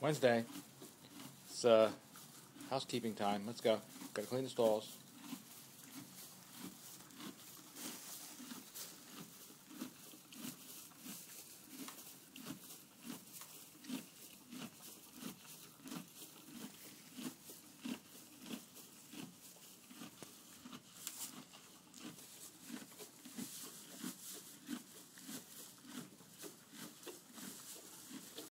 Wednesday. It's uh, housekeeping time. Let's go. Gotta clean the stalls.